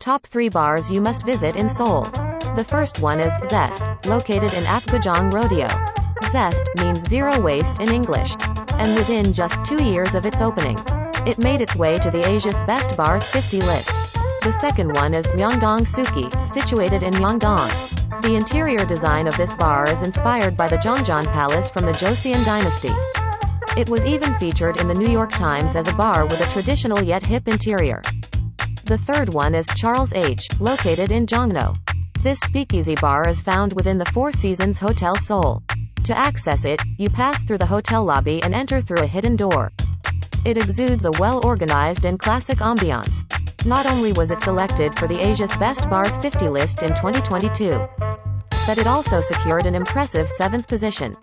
Top 3 bars you must visit in Seoul. The first one is Zest, located in Apgujeong Rodeo. Zest means zero waste in English. And within just two years of its opening, it made its way to the Asia's Best Bars 50 list. The second one is Myeongdong Sookhee, situated in Myeongdong. The interior design of this bar is inspired by the Jeongjeon Palace from the Joseon dynasty. It was even featured in the New York Times as a bar with a traditional yet hip interior. The third one is Charles H., located in Jongno. This speakeasy bar is found within the Four Seasons Hotel Seoul. To access it, you pass through the hotel lobby and enter through a hidden door. It exudes a well-organized and classic ambiance. Not only was it selected for the Asia's Best Bars 50 list in 2022, but it also secured an impressive seventh position.